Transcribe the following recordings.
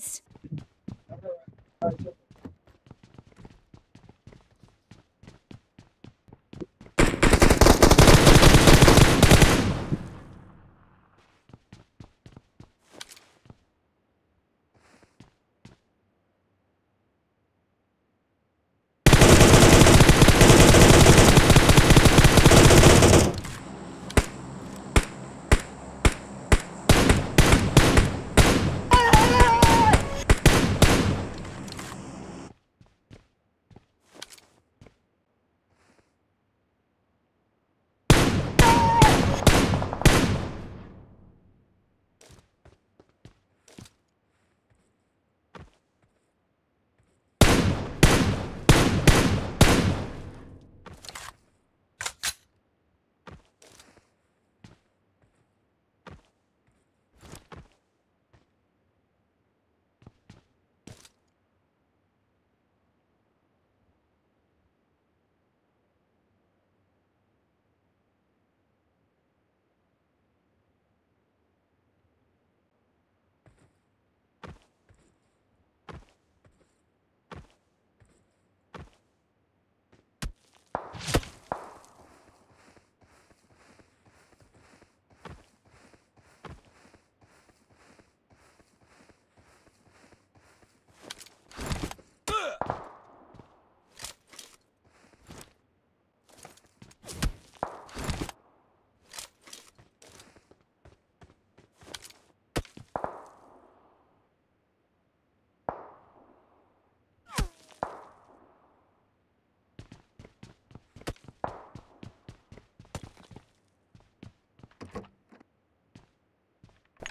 guys.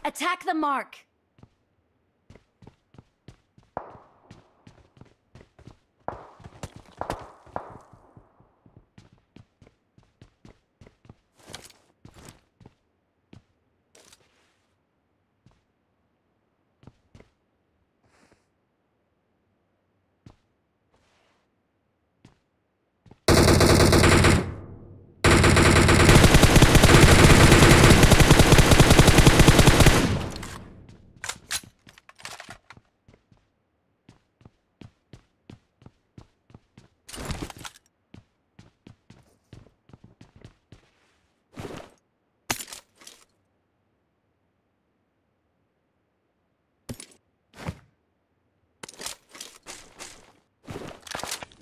Attack the mark.